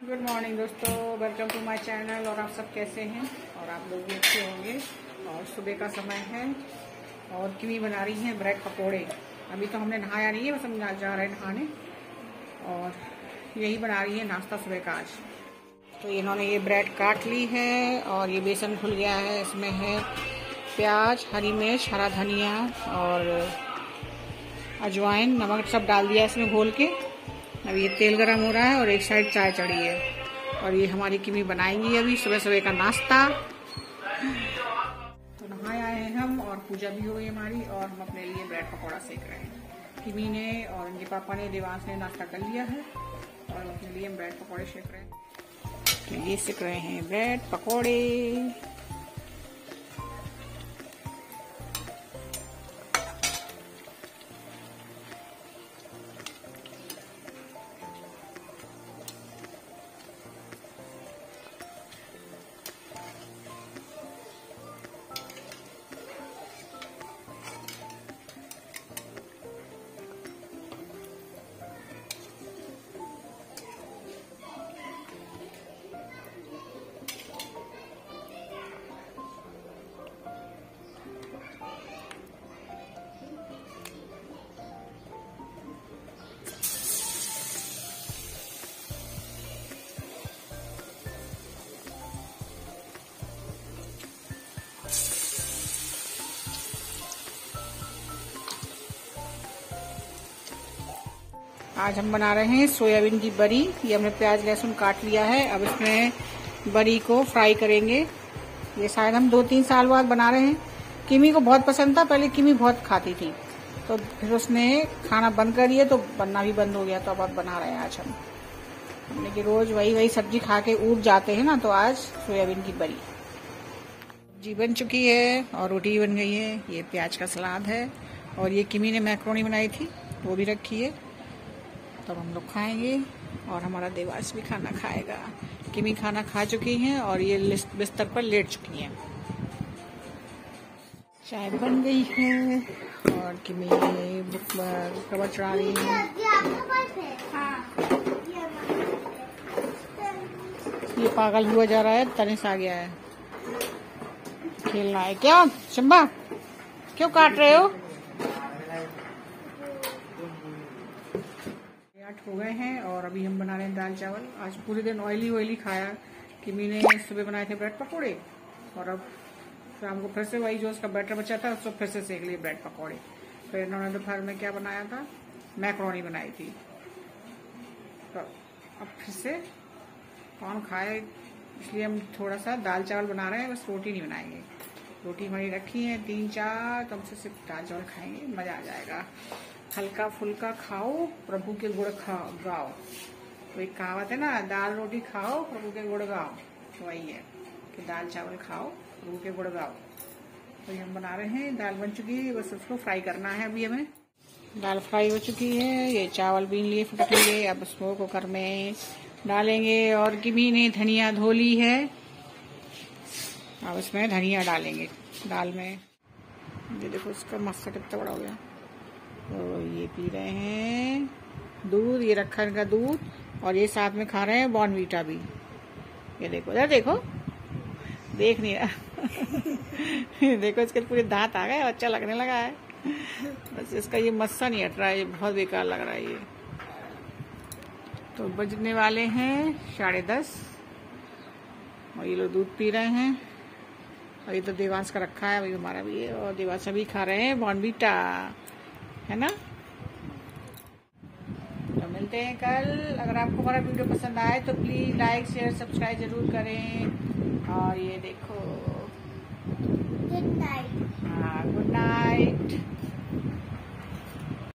Good morning दोस्तों. Welcome to my channel और आप सब कैसे हैं? और आप लोग भी अच्छे होंगे. और सुबह का समय है. और किमी बना रही हैं ब्रेड पकोड़े? अभी तो हमने नहाया नहीं है, बस हम जा रहे हैं नहाने. और यही बना रही है नाश्ता सुबह का आज. तो इन्होंने ये ब्रेड काट ली है और ये बेसन खुल गया है. इसमें है प्याज, हरी मिर्च, हरा धनिया और अजवाइन, नमक सब डाल दिया इसमें घोल के. अब ये तेल गरम हो रहा है और एक साइड चाय चढ़ी है। और ये हमारी किमी बनाएँगी अभी सुबह सुबह का नाश्ता। तो नहाए आए हैं हम और पूजा भी हो गई हमारी और हम अपने लिए ब्रेड पकौड़ा सेक रहे हैं। किमी ने और उनके पापा ने देवास ने नाश्ता कर लिया है और अपने लिए हम ब्रेड पकौड़े सेक रहे हैं। तो ये सेक रहे हैं ब्रेड पकौड़े। आज हम बना रहे हैं सोयाबीन की बरी ये हमने प्याज, लहसुन काट लिया है। अब इसमें बरी को फ्राई करेंगे। ये शायद हम दो तीन साल बाद बना रहे हैं। किमी को बहुत पसंद था, पहले किमी बहुत खाती थी। तो फिर उसने खाना बंद कर दिया तो बनना भी बंद हो गया। तो अब बना रहे हैं आज हम। हमने कि रोज वही वही सब्ज़ी खा के ऊब जाते हैं ना तो आज सोयाबीन की बरी सब्ज़ी बन चुकी है और रोटी बन गई है। ये प्याज का सलाद है। और ये किमी ने मैक्रोनी बनाई थी, वो भी रखी है। तब हम लोग खाएँगे और हमारा देवास भी खाना खाएगा। किमी खाना खा चुकी हैं और ये बिस्तर पर लेट चुकी हैं। चाय बन गई है और किमी बुक कवर चढ़ा रही है। ये पागल हुआ जा रहा है, तनिस आ गया है। खेलना है क्या? शंबा क्यों काट रहे हो? आठ हो गए हैं और अभी हम बना रहे हैं दाल चावल। आज पूरे दिन ऑयली ऑयली खाया कि मैंने सुबह बनाए थे ब्रेड पकौड़े और अब शाम को फिर से वही जो उसका बैटर बचा था, उसको फिर से सेक लिए ब्रेड पकौड़े। फिर इन्होंने दोपहर में क्या बनाया था? मैक्रोनी बनाई थी। तो अब फिर से कौन खाए? इसलिए हम थोड़ा सा दाल चावल बना रहे हैं, बस रोटी नहीं बनाएँगे। रोटी हमारी रखी है, तीन चार तो हमसे सिर्फ़ दाल चावल खाएँगे, मज़ा आ जाएगा। हल्का फुल्का खाओ, प्रभु के गुड़ खाओ गाओ। तो एक कहावत है ना, दाल रोटी खाओ, प्रभु के गुड़ गाओ। तो वही है कि दाल चावल खाओ, प्रभु के गुड़ गाओ। तो ये हम बना रहे हैं, दाल बन चुकी है, बस उसको फ्राई करना है अभी हमें। दाल फ्राई हो चुकी है, ये चावल बीन लिए, फटक लिए, अब उसको कुकर में डालेंगे और किमी ने धनिया धो ली है। अब इसमें धनिया डालेंगे, दाल में। ये देखो, इसका मस्सा कितना बड़ा हो गया। तो ये पी रहे हैं। दूध, ये रखा इनका दूध, और ये साथ में खा रहे हैं बॉर्नवीटा भी। ये देखो यार देखो। देख नहीं रहा। देखो, इसके पूरे दांत आ गए अच्छा लगने लगा है। बस इसका ये मस्सा नहीं हट रहा है, ये बहुत बेकार लग रहा है ये। तो बजने वाले हैं साढ़े दस। और ये लोग दूध पी रहे हैं। और ये तो देवांश का रखा है, वही हमारा भी है, और देवांश अभी खा रहे हैं बॉर्नवीटा। है ना? तो मिलते हैं कल। अगर आपको हमारा वीडियो पसंद आए तो प्लीज़ लाइक शेयर सब्सक्राइब ज़रूर करें। और ये देखो। गुड नाइट हाँ गुड नाइट